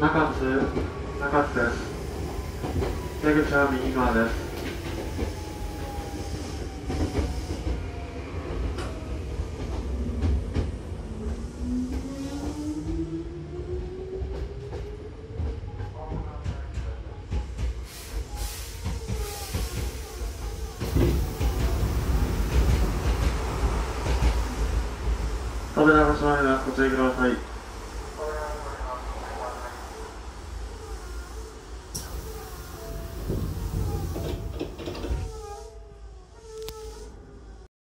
中津、中津です。出口は右側です。扉の閉まります。ご注意ください。